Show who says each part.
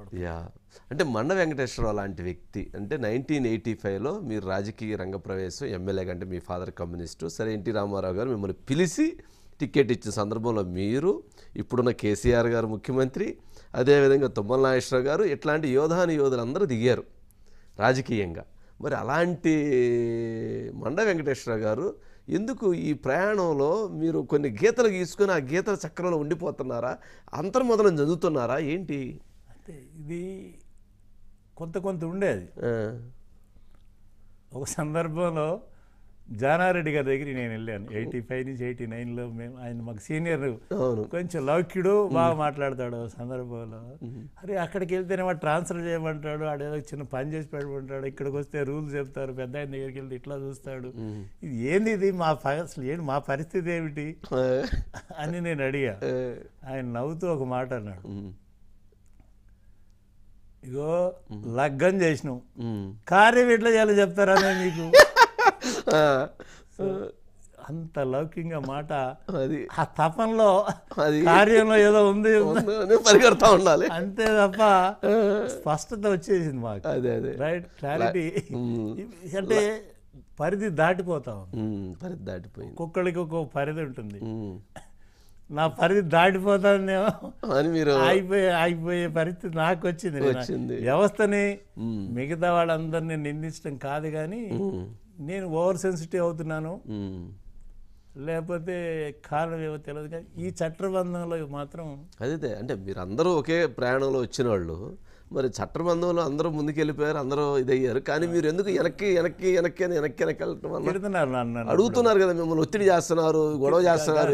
Speaker 1: కనపడుతుంది
Speaker 2: యా. అంటే మండ వెంకటేశ్వరరావు లాంటి వ్యక్తి అంటే నైన్టీన్ ఎయిటీ ఫైవ్లో మీరు రాజకీయ రంగ ప్రవేశం ఎమ్మెల్యేగా అంటే మీ ఫాదర్ కమ్యూనిస్టు. సరే ఎన్టీ రామారావు గారు మిమ్మల్ని పిలిచి టికెట్ ఇచ్చిన సందర్భంలో మీరు ఇప్పుడున్న కేసీఆర్ గారు ముఖ్యమంత్రి అదేవిధంగా తుమ్మల నాగేశ్వరరావు గారు ఇట్లాంటి యోధాని యోధులు అందరూ దిగారు రాజకీయంగా. మరి అలాంటి మండ వెంకటేశ్వరరావు గారు ఎందుకు ఈ ప్రయాణంలో మీరు కొన్ని గీతలు గీసుకొని ఆ గీతల చక్రంలో ఉండిపోతున్నారా? అంతర్మదనం చదువుతున్నారా ఏంటి?
Speaker 1: అంటే ఇది కొంత కొంత ఉండేది. ఒక సందర్భంలో జానారెడ్డి గారి దగ్గరికి నేను వెళ్ళాను. ఎయిటీ ఫైవ్ నుంచి ఎయిటీ నైన్లో మేము ఆయన మాకు సీనియర్. కొంచెం లౌక్యుడు బాగా మాట్లాడతాడు సందర్భంలో. అరే అక్కడికి వెళ్తేనే వాడు ట్రాన్స్ఫర్ చేయమంటాడు ఆడు ఏదో చిన్న పని చేసి పెట్టమంటాడు ఇక్కడికి వస్తే రూల్స్ చెప్తారు పెద్ద ఆయన దగ్గరికి వెళ్తే ఇట్లా చూస్తాడు. ఇది ఏంది ఇది? మా అసలు ఏంటి మా పరిస్థితి ఏమిటి? అని నేను అడిగా. ఆయన నవ్వుతూ ఒక మాట అన్నాడు. ఇగో లగ్గం చేసినాం.
Speaker 2: ఉమ్.
Speaker 1: కార్యం ఎట్లా చేయాలో చెప్తారా
Speaker 2: ఆ,
Speaker 1: అంత లౌకికంగా మాట.
Speaker 2: అది.
Speaker 1: ఆ తపంలో
Speaker 2: అది.
Speaker 1: కార్యంలో ఏదో ఉంది.
Speaker 2: పరిగెడతా ఉండాలి.
Speaker 1: అంతే తప్ప స్పష్టత వచ్చేసింది మాకు.
Speaker 2: అదే అదే.
Speaker 1: రైట్ క్లారిటీ అంటే పరిధి దాటిపోతాం
Speaker 2: పరిధి దాటిపోయింది.
Speaker 1: ఒక్కొక్కడికి ఒక్కొక్క పరిధి ఉంటుంది. నా పరిధి దాటిపోతానేమో.
Speaker 2: అని మీరు
Speaker 1: ఆగిపోయే ఆగిపోయే పరిస్థితి నాకు వచ్చింది
Speaker 2: వచ్చింది.
Speaker 1: వ్యవస్థని మిగతా వాళ్ళందరినీ నిందించడం కాదు కానీ నేను ఓవర్ సెన్సిటివ్ అవుతున్నాను. లేకపోతే కారణం ఏమో తెలియదు కానీ ఈ చట్టబంధంలో మాత్రం
Speaker 2: అదే అంటే మీరు అందరూ ఒకే ప్రయాణంలో వచ్చిన వాళ్ళు మరి చట్టబంధంలో అందరూ ముందుకు వెళ్ళిపోయారు అందరూ ఇదయ్యారు కానీ మీరు ఎందుకు వెనక్కి వెనక్కి వెనక్కి అని వెనక్కి వెనక్కి అడుగుతున్నారు కదా మిమ్మల్ని ఒత్తిడి చేస్తున్నారు గొడవ చేస్తున్నారు